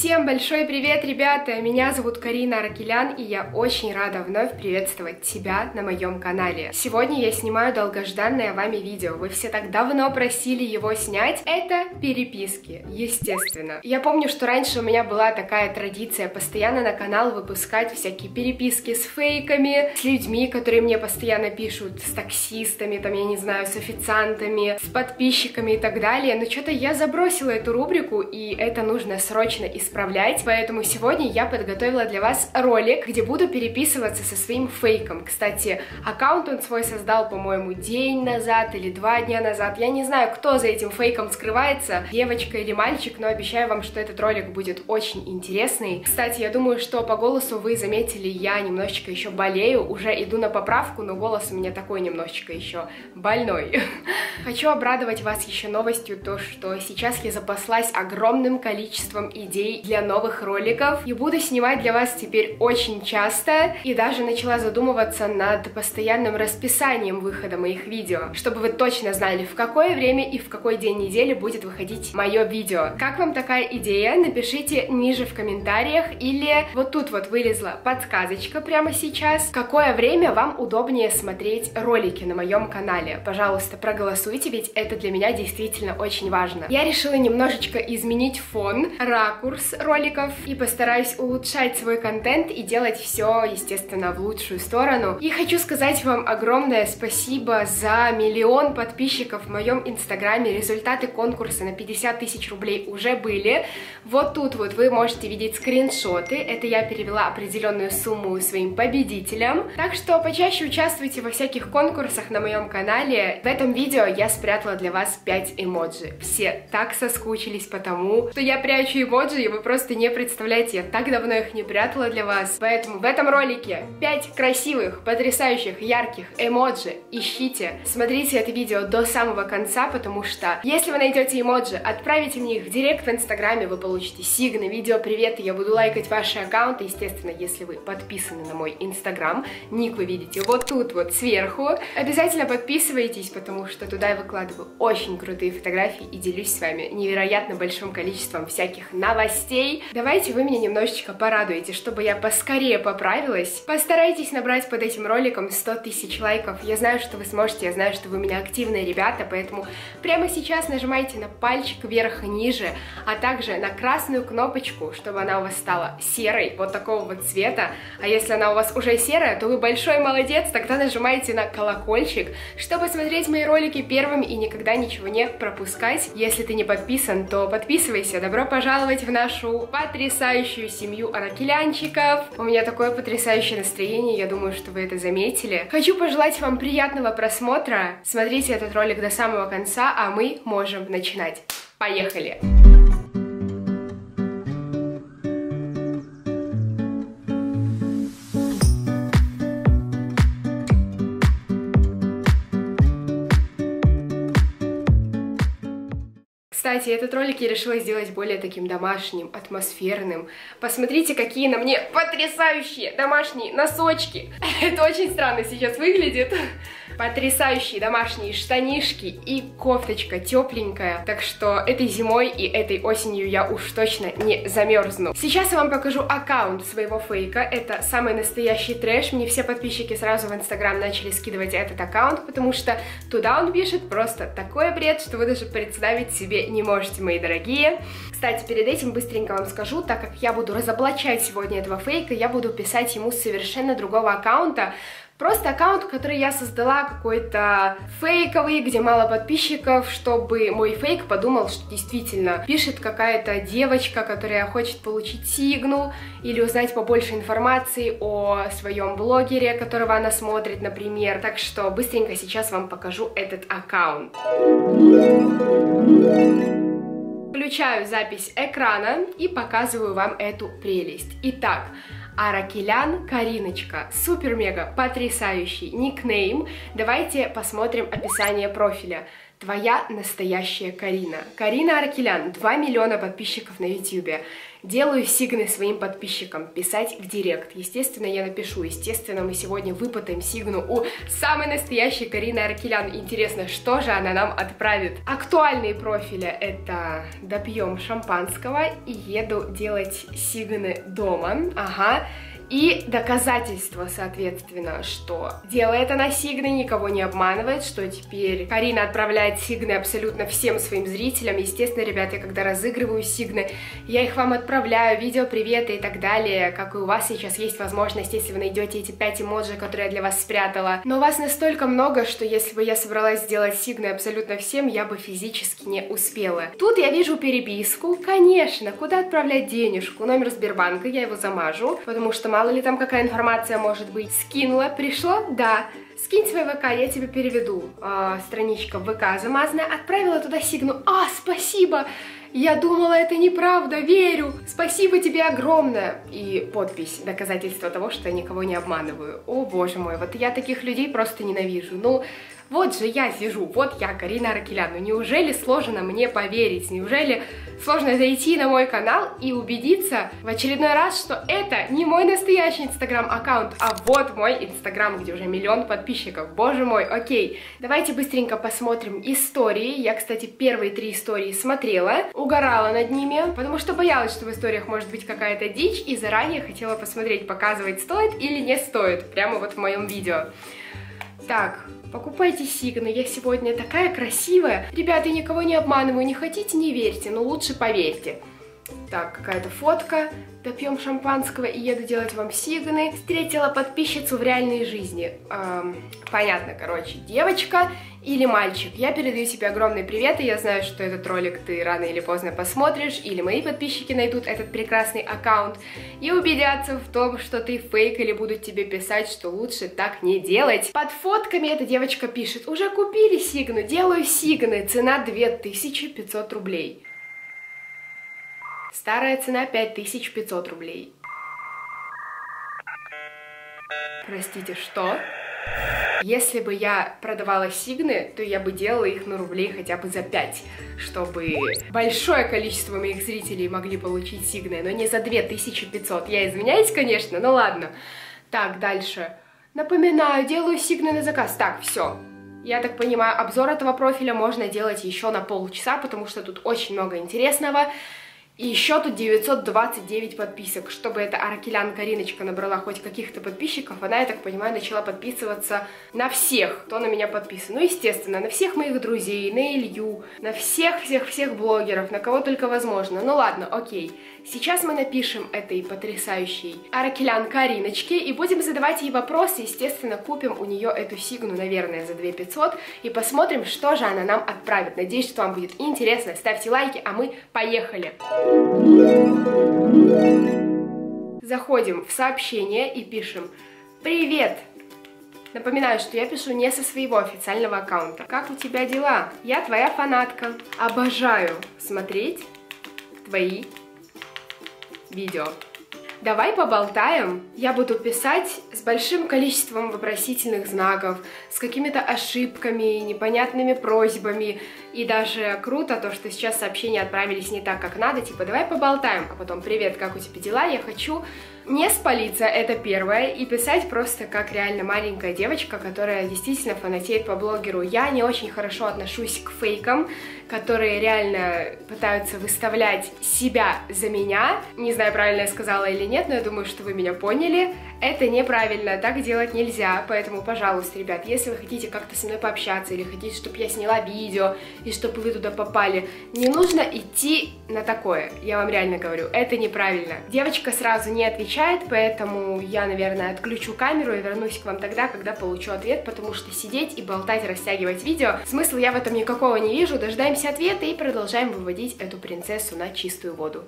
Всем большой привет, ребята! Меня зовут Карина Аркелян, и я очень рада вновь приветствовать тебя на моем канале. Сегодня я снимаю долгожданное вами видео. Вы все так давно просили его снять. Это переписки, естественно. Я помню, что раньше у меня была такая традиция постоянно на канал выпускать всякие переписки с фейками, с людьми, которые мне постоянно пишут, с таксистами, там, я не знаю, с официантами, с подписчиками и так далее. Но что-то я забросила эту рубрику, и это нужно срочно исправлять, поэтому сегодня я подготовила для вас ролик, где буду переписываться со своим фейком. Кстати, аккаунт он свой создал, по-моему, день назад или два дня назад. Я не знаю, кто за этим фейком скрывается, девочка или мальчик, но обещаю вам, что этот ролик будет очень интересный. Кстати, я думаю, что по голосу вы заметили, я немножечко еще болею, уже иду на поправку, но голос у меня такой немножечко еще больной. Хочу обрадовать вас еще новостью, то, что сейчас я запаслась огромным количеством идей для новых роликов и буду снимать для вас теперь очень часто и даже начала задумываться над постоянным расписанием выхода моих видео, чтобы вы точно знали, в какое время и в какой день недели будет выходить мое видео. Как вам такая идея? Напишите ниже в комментариях или вот тут вот вылезла подсказочка прямо сейчас, какое время вам удобнее смотреть ролики на моем канале. Пожалуйста, проголосуйте, ведь это для меня действительно очень важно. Я решила немножечко изменить фон, ракурс, роликов и постараюсь улучшать свой контент и делать все, естественно, в лучшую сторону. И хочу сказать вам огромное спасибо за миллион подписчиков в моем инстаграме. Результаты конкурса на 50 тысяч рублей уже были. Вот тут вот вы можете видеть скриншоты. Это я перевела определенную сумму своим победителям. Так что почаще участвуйте во всяких конкурсах на моем канале. В этом видео я спрятала для вас 5 эмоджи. Все так соскучились потому, что я прячу эмоджи и вы просто не представляете, я так давно их не прятала для вас. Поэтому в этом ролике 5 красивых, потрясающих, ярких эмоджи. Ищите, смотрите это видео до самого конца, потому что если вы найдете эмоджи, отправите мне их в директ в инстаграме, вы получите сигны, видео привет, и я буду лайкать ваши аккаунты, естественно, если вы подписаны на мой инстаграм, ник вы видите вот тут вот сверху. Обязательно подписывайтесь, потому что туда я выкладываю очень крутые фотографии и делюсь с вами невероятно большим количеством всяких новостей, новостей. Давайте вы меня немножечко порадуете, чтобы я поскорее поправилась. Постарайтесь набрать под этим роликом 100 тысяч лайков. Я знаю, что вы сможете, я знаю, что вы у меня активные ребята, поэтому прямо сейчас нажимайте на пальчик вверх и ниже, а также на красную кнопочку, чтобы она у вас стала серой, вот такого вот цвета. А если она у вас уже серая, то вы большой молодец, тогда нажимайте на колокольчик, чтобы смотреть мои ролики первыми и никогда ничего не пропускать. Если ты не подписан, то подписывайся. Добро пожаловать в наш нашу потрясающую семью аракелянчиков. У меня такое потрясающее настроение, я думаю, что вы это заметили. Хочу пожелать вам приятного просмотра. Смотрите этот ролик до самого конца, а мы можем начинать. Поехали! Поехали! Кстати, этот ролик я решила сделать более таким домашним, атмосферным. Посмотрите, какие на мне потрясающие домашние носочки. Это очень странно сейчас выглядит. Потрясающие домашние штанишки и кофточка тепленькая. Так что этой зимой и этой осенью я уж точно не замерзну. Сейчас я вам покажу аккаунт своего фейка. Это самый настоящий трэш. Мне все подписчики сразу в инстаграм начали скидывать этот аккаунт, потому что туда он пишет просто такой бред, что вы даже представить себе не можете, мои дорогие. Кстати, перед этим быстренько вам скажу, так как я буду разоблачать сегодня этого фейка, я буду писать ему совершенно другого аккаунта, Просто аккаунт, который я создала какой-то фейковый, где мало подписчиков, чтобы мой фейк подумал, что действительно пишет какая-то девочка, которая хочет получить сигну или узнать побольше информации о своем блогере, которого она смотрит, например. Так что быстренько сейчас вам покажу этот аккаунт. Включаю запись экрана и показываю вам эту прелесть. Итак, Аракелян Кариночка. Супер-мега потрясающий никнейм. Давайте посмотрим описание профиля. Твоя настоящая Карина. Карина Аркелян, 2 миллиона подписчиков на YouTube. Делаю сигны своим подписчикам, писать в директ. Естественно, я напишу. Естественно, мы сегодня выпытаем сигну у самой настоящей Карины Аркелян. Интересно, что же она нам отправит? Актуальные профили это допьем шампанского и еду делать сигны дома. Ага. И доказательство, соответственно, что делает она сигны, никого не обманывает, что теперь Карина отправляет сигны абсолютно всем своим зрителям. Естественно, ребята, я когда разыгрываю сигны, я их вам отправляю, видео, приветы и так далее, как и у вас сейчас есть возможность, если вы найдете эти 5 эмоджи, которые я для вас спрятала. Но у вас настолько много, что если бы я собралась сделать сигны абсолютно всем, я бы физически не успела. Тут я вижу переписку, конечно, куда отправлять денежку, номер Сбербанка, я его замажу, потому что мало ли там какая информация может быть. Скинула, пришло? Да. Скинь свой ВК, я тебе переведу. А, страничка ВК замазанная. Отправила туда сигну. А, спасибо! Я думала, это неправда, верю. Спасибо тебе огромное. И подпись, доказательство того, что я никого не обманываю. О, боже мой, вот я таких людей просто ненавижу. Ну, вот же я сижу, вот я, Карина Аракелян. Ну неужели сложно мне поверить? Неужели сложно зайти на мой канал и убедиться в очередной раз, что это не мой настоящий инстаграм-аккаунт, а вот мой инстаграм, где уже миллион подписчиков. Боже мой, окей. Давайте быстренько посмотрим истории. Я, кстати, первые три истории смотрела, угорала над ними, потому что боялась, что в историях может быть какая-то дичь, и заранее хотела посмотреть, показывать стоит или не стоит, прямо вот в моем видео. Так, Покупайте сигны, я сегодня такая красивая. Ребята, я никого не обманываю, не хотите, не верьте, но лучше поверьте. Так, какая-то фотка. Допьем шампанского и еду делать вам сигны. Встретила подписчицу в реальной жизни. Эм, понятно, короче, девочка или мальчик. Я передаю тебе огромный привет, и я знаю, что этот ролик ты рано или поздно посмотришь, или мои подписчики найдут этот прекрасный аккаунт и убедятся в том, что ты фейк, или будут тебе писать, что лучше так не делать. Под фотками эта девочка пишет, уже купили сигну, делаю сигны, цена 2500 рублей. Старая цена 5500 рублей. Простите, что? Если бы я продавала сигны, то я бы делала их на рублей хотя бы за 5, чтобы большое количество моих зрителей могли получить сигны, но не за 2500. Я извиняюсь, конечно, но ладно. Так, дальше. Напоминаю, делаю сигны на заказ. Так, все. Я так понимаю, обзор этого профиля можно делать еще на полчаса, потому что тут очень много интересного. И еще тут 929 подписок. Чтобы эта Аракелян Кариночка набрала хоть каких-то подписчиков, она, я так понимаю, начала подписываться на всех, кто на меня подписан. Ну, естественно, на всех моих друзей, на Илью, на всех-всех-всех блогеров, на кого только возможно. Ну ладно, окей. Сейчас мы напишем этой потрясающей Аракелян Кариночке и будем задавать ей вопросы. Естественно, купим у нее эту сигну, наверное, за 2500 и посмотрим, что же она нам отправит. Надеюсь, что вам будет интересно. Ставьте лайки, а мы поехали! Заходим в сообщение и пишем «Привет!» Напоминаю, что я пишу не со своего официального аккаунта. Как у тебя дела? Я твоя фанатка. Обожаю смотреть твои видео. Давай поболтаем. Я буду писать с большим количеством вопросительных знаков, с какими-то ошибками, непонятными просьбами. И даже круто то, что сейчас сообщения отправились не так, как надо. Типа, давай поболтаем, а потом, привет, как у тебя дела? Я хочу не спалиться, это первое, и писать просто как реально маленькая девочка, которая действительно фанатеет по блогеру. Я не очень хорошо отношусь к фейкам, которые реально пытаются выставлять себя за меня. Не знаю, правильно я сказала или нет, но я думаю, что вы меня поняли. Это неправильно, так делать нельзя, поэтому, пожалуйста, ребят, если вы хотите как-то со мной пообщаться или хотите, чтобы я сняла видео и чтобы вы туда попали, не нужно идти на такое, я вам реально говорю, это неправильно. Девочка сразу не отвечает, поэтому я, наверное, отключу камеру и вернусь к вам тогда, когда получу ответ, потому что сидеть и болтать, растягивать видео, смысла я в этом никакого не вижу, дождаемся ответа и продолжаем выводить эту принцессу на чистую воду.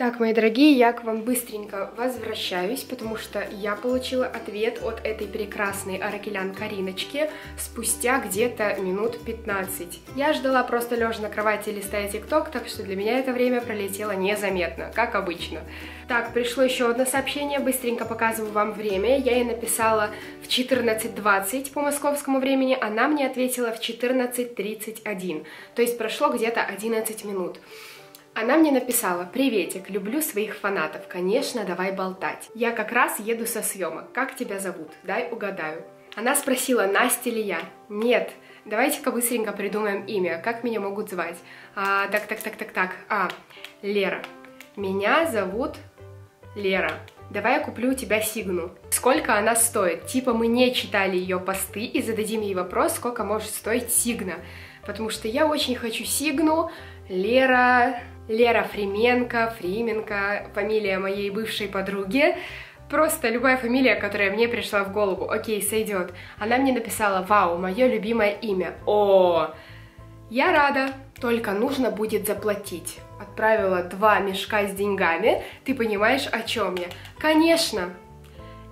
Так, мои дорогие, я к вам быстренько возвращаюсь, потому что я получила ответ от этой прекрасной аракелян Кариночки спустя где-то минут 15. Я ждала просто лежа на кровати листая тикток, так что для меня это время пролетело незаметно, как обычно. Так, пришло еще одно сообщение, быстренько показываю вам время. Я ей написала в 14.20 по московскому времени, она мне ответила в 14.31, то есть прошло где-то 11 минут. Она мне написала, приветик, люблю своих фанатов, конечно, давай болтать. Я как раз еду со съемок, как тебя зовут? Дай угадаю. Она спросила, Настя ли я? Нет, давайте-ка быстренько придумаем имя, как меня могут звать? А, так, так, так, так, так, а, Лера. Меня зовут Лера. Давай я куплю у тебя Сигну. Сколько она стоит? Типа мы не читали ее посты и зададим ей вопрос, сколько может стоить Сигна. Потому что я очень хочу Сигну, Лера, Лера Фрименко, Фрименко, фамилия моей бывшей подруги. Просто любая фамилия, которая мне пришла в голову. Окей, сойдет. Она мне написала, вау, мое любимое имя. О, я рада, только нужно будет заплатить. Отправила два мешка с деньгами, ты понимаешь, о чем я? Конечно,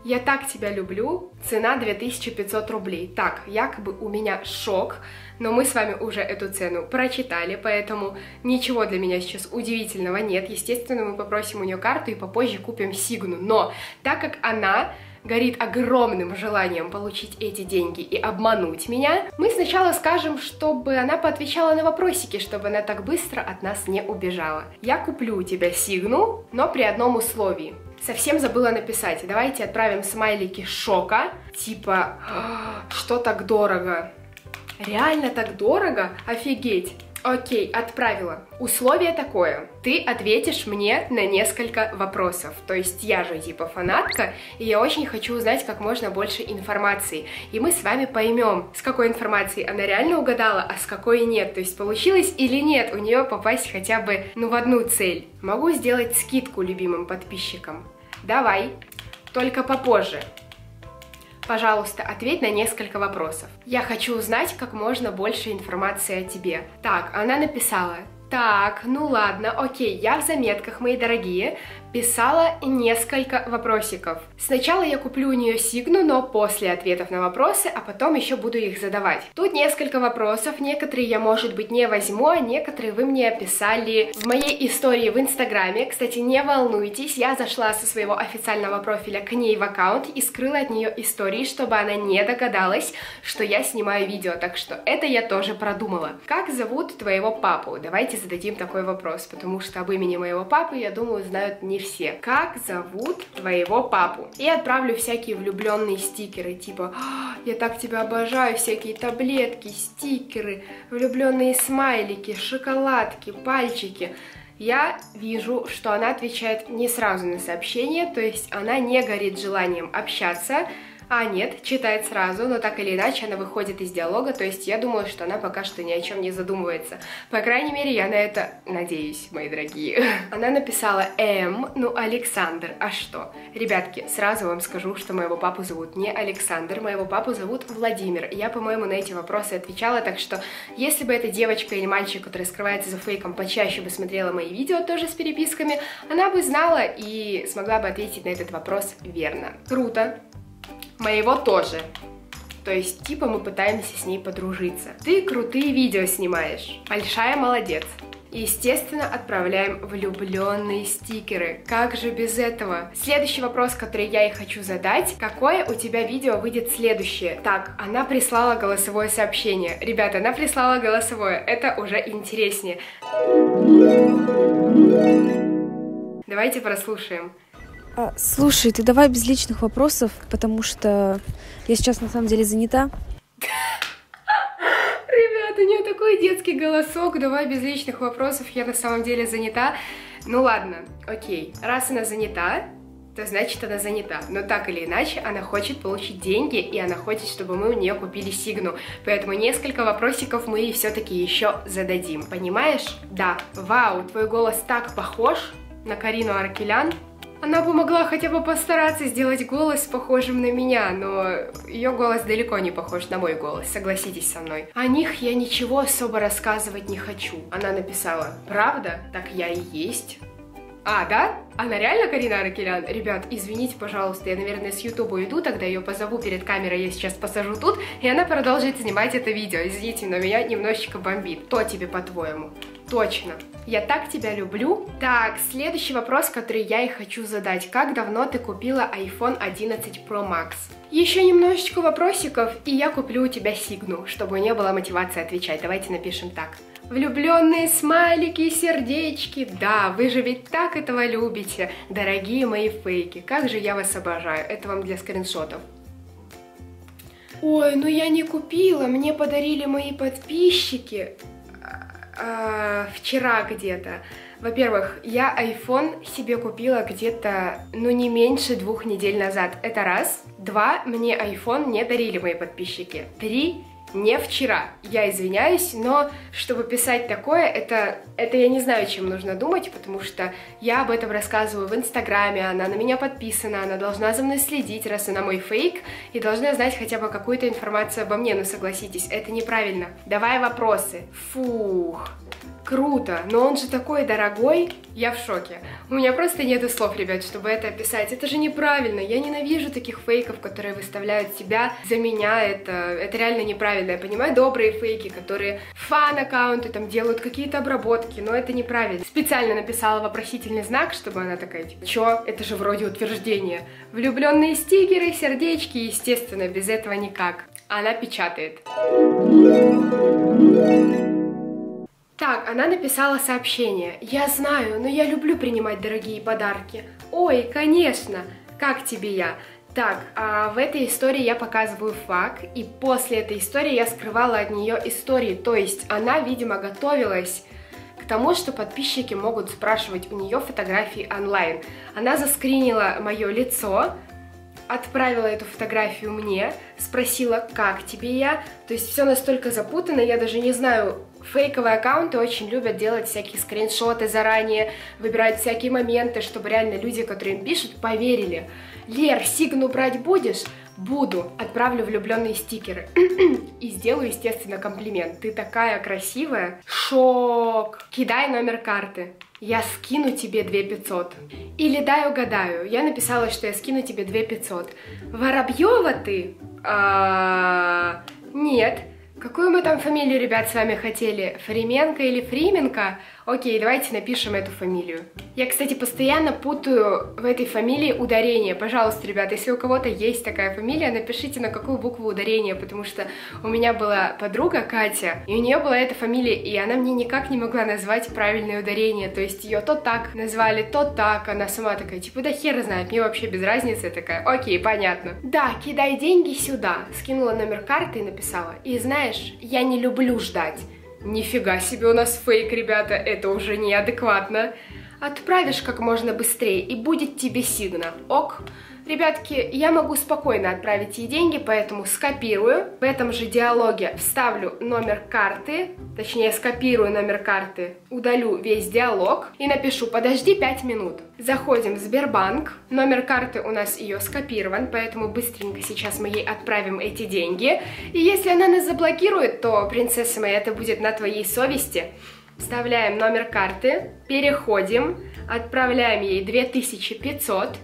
я так тебя люблю, цена 2500 рублей. Так, якобы у меня шок, но мы с вами уже эту цену прочитали, поэтому ничего для меня сейчас удивительного нет. Естественно, мы попросим у нее карту и попозже купим Сигну. Но так как она горит огромным желанием получить эти деньги и обмануть меня, мы сначала скажем, чтобы она поотвечала на вопросики, чтобы она так быстро от нас не убежала. Я куплю у тебя Сигну, но при одном условии. Совсем забыла написать. Давайте отправим смайлики шока, типа, «А, что так дорого? Реально так дорого? Офигеть! Окей, отправила. Условие такое. Ты ответишь мне на несколько вопросов. То есть я же типа фанатка, и я очень хочу узнать как можно больше информации. И мы с вами поймем, с какой информацией она реально угадала, а с какой нет. То есть получилось или нет у нее попасть хотя бы, ну, в одну цель. Могу сделать скидку любимым подписчикам. Давай, только попозже. Пожалуйста, ответь на несколько вопросов. Я хочу узнать как можно больше информации о тебе. Так, она написала, так, ну ладно, окей, я в заметках, мои дорогие, писала несколько вопросиков. Сначала я куплю у нее Сигну, но после ответов на вопросы, а потом еще буду их задавать. Тут несколько вопросов, некоторые я, может быть, не возьму, а некоторые вы мне описали в моей истории в Инстаграме. Кстати, не волнуйтесь, я зашла со своего официального профиля к ней в аккаунт и скрыла от нее истории, чтобы она не догадалась, что я снимаю видео, так что это я тоже продумала. Как зовут твоего папу? Давайте зададим такой вопрос, потому что об имени моего папы, я думаю, знают не все. Как зовут твоего папу? И отправлю всякие влюбленные стикеры, типа «А, «Я так тебя обожаю», всякие таблетки, стикеры, влюбленные смайлики, шоколадки, пальчики. Я вижу, что она отвечает не сразу на сообщение, то есть она не горит желанием общаться, а нет, читает сразу, но так или иначе она выходит из диалога, то есть я думаю, что она пока что ни о чем не задумывается. По крайней мере, я на это надеюсь, мои дорогие. Она написала М, ну Александр, а что? Ребятки, сразу вам скажу, что моего папу зовут не Александр, моего папу зовут Владимир. Я, по-моему, на эти вопросы отвечала, так что если бы эта девочка или мальчик, который скрывается за фейком, почаще бы смотрела мои видео тоже с переписками, она бы знала и смогла бы ответить на этот вопрос верно. Круто, Моего тоже. То есть, типа, мы пытаемся с ней подружиться. Ты крутые видео снимаешь. Большая молодец. Естественно, отправляем влюбленные стикеры. Как же без этого? Следующий вопрос, который я ей хочу задать. Какое у тебя видео выйдет следующее? Так, она прислала голосовое сообщение. Ребята, она прислала голосовое. Это уже интереснее. Давайте прослушаем. А, слушай, ты давай без личных вопросов, потому что я сейчас на самом деле занята. Ребята, у нее такой детский голосок, давай без личных вопросов, я на самом деле занята. Ну ладно, окей, раз она занята, то значит она занята. Но так или иначе, она хочет получить деньги, и она хочет, чтобы мы у нее купили Сигну. Поэтому несколько вопросиков мы ей все-таки еще зададим. Понимаешь? Да. Вау, твой голос так похож на Карину Аркелян. Она бы могла хотя бы постараться сделать голос похожим на меня, но ее голос далеко не похож на мой голос, согласитесь со мной. О них я ничего особо рассказывать не хочу. Она написала, правда? Так я и есть. А, да? Она реально Карина Аракелян? Ребят, извините, пожалуйста, я, наверное, с Ютуба иду, тогда ее позову перед камерой, я сейчас посажу тут, и она продолжит снимать это видео. Извините, но меня немножечко бомбит. Кто тебе, по-твоему? Точно. Я так тебя люблю. Так, следующий вопрос, который я и хочу задать. Как давно ты купила iPhone 11 Pro Max? Еще немножечко вопросиков, и я куплю у тебя Сигну, чтобы не было мотивации отвечать. Давайте напишем так. Влюбленные смайлики, сердечки. Да, вы же ведь так этого любите. Дорогие мои фейки, как же я вас обожаю. Это вам для скриншотов. Ой, ну я не купила, мне подарили мои подписчики э, вчера где-то. Во-первых, я iPhone себе купила где-то, ну, не меньше двух недель назад. Это раз. Два, мне iPhone не дарили мои подписчики. Три, не вчера. Я извиняюсь, но чтобы писать такое, это, это я не знаю, чем нужно думать, потому что я об этом рассказываю в Инстаграме, она на меня подписана, она должна за мной следить, раз она мой фейк, и должна знать хотя бы какую-то информацию обо мне, но согласитесь, это неправильно. Давай вопросы. Фух. Круто, но он же такой дорогой, я в шоке. У меня просто нету слов, ребят, чтобы это описать. Это же неправильно, я ненавижу таких фейков, которые выставляют себя за меня, это, это реально неправильно. Я понимаю добрые фейки, которые фан-аккаунты там делают какие-то обработки, но это неправильно. Специально написала вопросительный знак, чтобы она такая, типа, чё, это же вроде утверждение. Влюбленные стикеры, сердечки, естественно, без этого никак. Она печатает. Так, она написала сообщение. Я знаю, но я люблю принимать дорогие подарки. Ой, конечно. Как тебе я? Так, а в этой истории я показываю факт, и после этой истории я скрывала от нее истории. То есть она, видимо, готовилась к тому, что подписчики могут спрашивать у нее фотографии онлайн. Она заскринила мое лицо, отправила эту фотографию мне, спросила, как тебе я. То есть все настолько запутано, я даже не знаю, Фейковые аккаунты очень любят делать всякие скриншоты заранее, выбирать всякие моменты, чтобы реально люди, которые им пишут, поверили. Лер, сигну брать будешь? Буду. Отправлю влюбленные стикеры. И сделаю, естественно, комплимент. Ты такая красивая. Шок. Кидай номер карты. Я скину тебе 2500. Или дай угадаю. Я написала, что я скину тебе 2500. Воробьева ты? А, нет. Какую мы там фамилию, ребят, с вами хотели? Фрименко или Фрименко? Окей, давайте напишем эту фамилию. Я, кстати, постоянно путаю в этой фамилии ударение. Пожалуйста, ребят, если у кого-то есть такая фамилия, напишите, на какую букву ударение, потому что у меня была подруга Катя, и у нее была эта фамилия, и она мне никак не могла назвать правильное ударение. То есть ее то так назвали, то так. Она сама такая, типа, да хер знает, мне вообще без разницы. Я такая, окей, понятно. Да, кидай деньги сюда. Скинула номер карты и написала. И знаешь, я не люблю ждать. Нифига себе у нас фейк, ребята, это уже неадекватно. Отправишь как можно быстрее, и будет тебе сигна. Ок. Ребятки, я могу спокойно отправить ей деньги, поэтому скопирую. В этом же диалоге вставлю номер карты, точнее скопирую номер карты, удалю весь диалог и напишу «подожди 5 минут». Заходим в Сбербанк, номер карты у нас ее скопирован, поэтому быстренько сейчас мы ей отправим эти деньги. И если она нас заблокирует, то, принцесса моя, это будет на твоей совести. Вставляем номер карты, переходим, отправляем ей 2500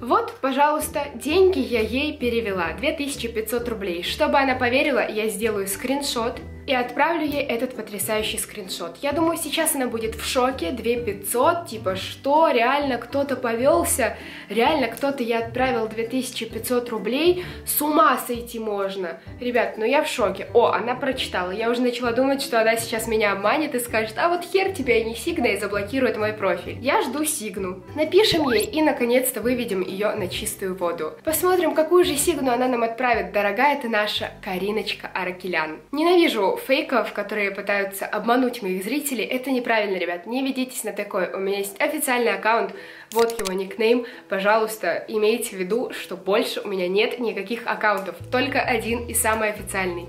Вот, пожалуйста, деньги я ей перевела, 2500 рублей. Чтобы она поверила, я сделаю скриншот и отправлю ей этот потрясающий скриншот. Я думаю, сейчас она будет в шоке, 2500, типа, что, реально кто-то повелся, реально кто-то я отправил 2500 рублей, с ума сойти можно. Ребят, ну я в шоке. О, она прочитала, я уже начала думать, что она сейчас меня обманет и скажет, а вот хер тебя и не Сигна и заблокирует мой профиль. Я жду Сигну. Напишем ей и наконец-то выведем ее на чистую воду. Посмотрим, какую же Сигну она нам отправит, дорогая ты наша Кариночка Аракелян. Ненавижу фейков, которые пытаются обмануть моих зрителей, это неправильно, ребят, не ведитесь на такое. У меня есть официальный аккаунт, вот его никнейм, пожалуйста, имейте в виду, что больше у меня нет никаких аккаунтов, только один и самый официальный.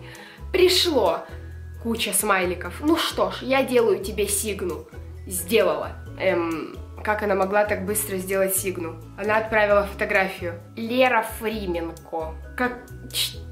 Пришло куча смайликов, ну что ж, я делаю тебе сигну. Сделала. Эм, как она могла так быстро сделать сигну? Она отправила фотографию. Лера Фрименко. Как...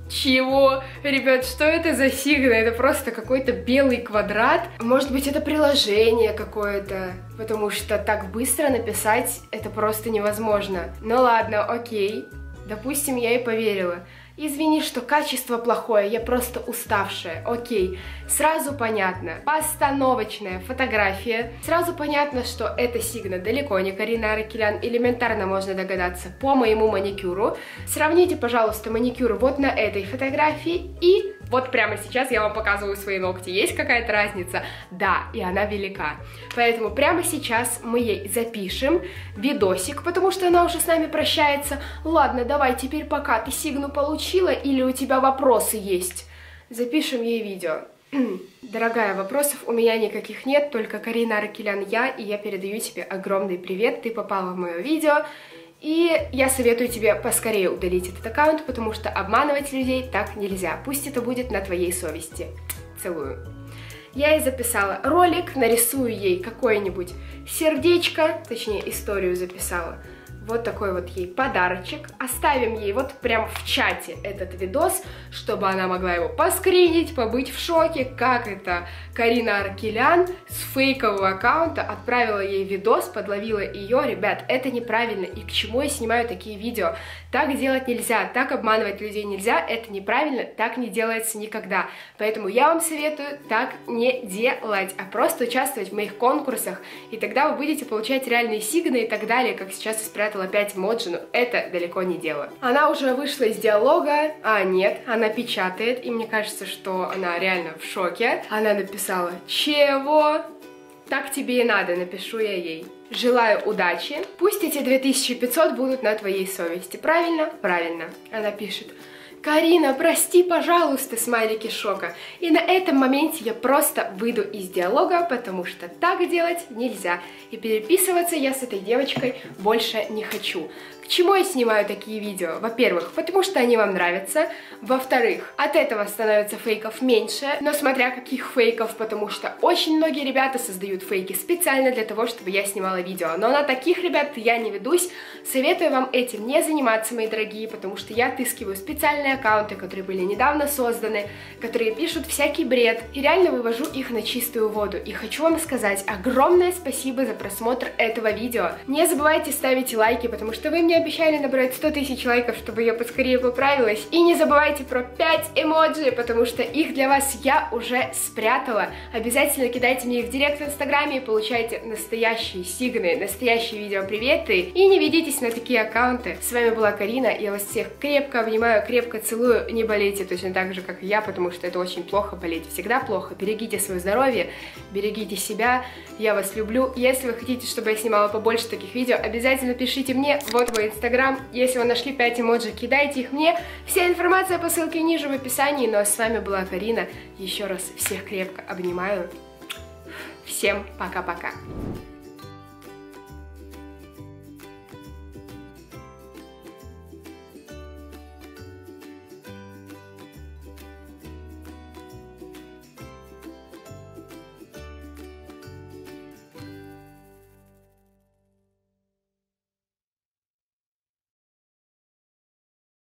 Чего? Ребят, что это за сигна? Это просто какой-то белый квадрат. Может быть, это приложение какое-то, потому что так быстро написать это просто невозможно. Ну ладно, окей. Допустим, я и поверила. Извини, что качество плохое, я просто уставшая. Окей, сразу понятно. Постановочная фотография. Сразу понятно, что это Сигна далеко не Карина Аракелян. Элементарно можно догадаться по моему маникюру. Сравните, пожалуйста, маникюр вот на этой фотографии и вот прямо сейчас я вам показываю свои ногти. Есть какая-то разница? Да, и она велика. Поэтому прямо сейчас мы ей запишем видосик, потому что она уже с нами прощается. Ладно, давай теперь пока. Ты сигну получила или у тебя вопросы есть? Запишем ей видео. Дорогая, вопросов у меня никаких нет, только Карина Аркелян я, и я передаю тебе огромный привет. Ты попала в мое видео, и я советую тебе поскорее удалить этот аккаунт, потому что обманывать людей так нельзя. Пусть это будет на твоей совести. Целую. Я ей записала ролик, нарисую ей какое-нибудь сердечко, точнее историю записала, вот такой вот ей подарочек. Оставим ей вот прям в чате этот видос, чтобы она могла его поскринить, побыть в шоке, как это Карина Аркелян с фейкового аккаунта отправила ей видос, подловила ее. Ребят, это неправильно, и к чему я снимаю такие видео? Так делать нельзя, так обманывать людей нельзя, это неправильно, так не делается никогда. Поэтому я вам советую так не делать, а просто участвовать в моих конкурсах, и тогда вы будете получать реальные сигны и так далее, как сейчас я спрятала потратила 5 эмоджи, но это далеко не дело. Она уже вышла из диалога, а нет, она печатает, и мне кажется, что она реально в шоке. Она написала «Чего?» Так тебе и надо, напишу я ей. Желаю удачи. Пусть эти 2500 будут на твоей совести. Правильно? Правильно. Она пишет. Карина, прости, пожалуйста, смайлики шока. И на этом моменте я просто выйду из диалога, потому что так делать нельзя. И переписываться я с этой девочкой больше не хочу чему я снимаю такие видео? Во-первых, потому что они вам нравятся. Во-вторых, от этого становится фейков меньше, но смотря каких фейков, потому что очень многие ребята создают фейки специально для того, чтобы я снимала видео. Но на таких ребят я не ведусь. Советую вам этим не заниматься, мои дорогие, потому что я отыскиваю специальные аккаунты, которые были недавно созданы, которые пишут всякий бред, и реально вывожу их на чистую воду. И хочу вам сказать огромное спасибо за просмотр этого видео. Не забывайте ставить лайки, потому что вы мне обещали набрать 100 тысяч лайков, чтобы я поскорее поправилась. И не забывайте про 5 эмоджи, потому что их для вас я уже спрятала. Обязательно кидайте мне их в директ в инстаграме и получайте настоящие сигны, настоящие видео приветы. И не ведитесь на такие аккаунты. С вами была Карина, я вас всех крепко обнимаю, крепко целую. Не болейте точно так же, как и я, потому что это очень плохо болеть. Всегда плохо. Берегите свое здоровье, берегите себя. Я вас люблю. Если вы хотите, чтобы я снимала побольше таких видео, обязательно пишите мне. Вот мой Инстаграм. Если вы нашли 5 эмоджи, кидайте их мне. Вся информация по ссылке ниже в описании. Ну а с вами была Карина. Еще раз всех крепко обнимаю. Всем пока-пока.